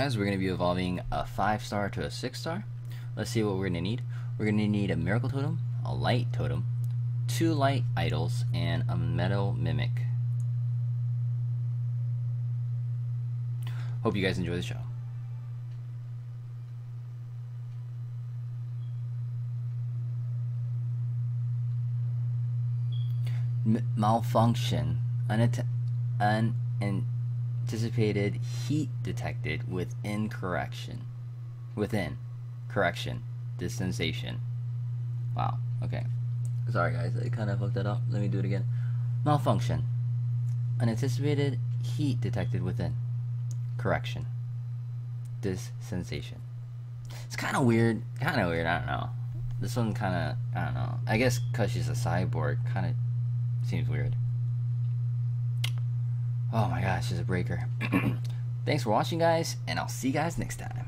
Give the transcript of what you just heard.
Guys, we're going to be evolving a 5 star to a 6 star. Let's see what we're going to need. We're going to need a Miracle Totem, a Light Totem, two Light Idols, and a Metal Mimic. Hope you guys enjoy the show. M malfunction. Unanticipated heat detected within correction. Within correction. Distanciation. Wow. Okay. Sorry, guys. I kind of fucked that up. Let me do it again. Malfunction. Unanticipated heat detected within correction. This sensation. It's kind of weird. Kind of weird. I don't know. This one kind of. I don't know. I guess because she's a cyborg, kind of seems weird. Oh my gosh, she's a breaker. Thanks for watching, guys, and I'll see you guys next time.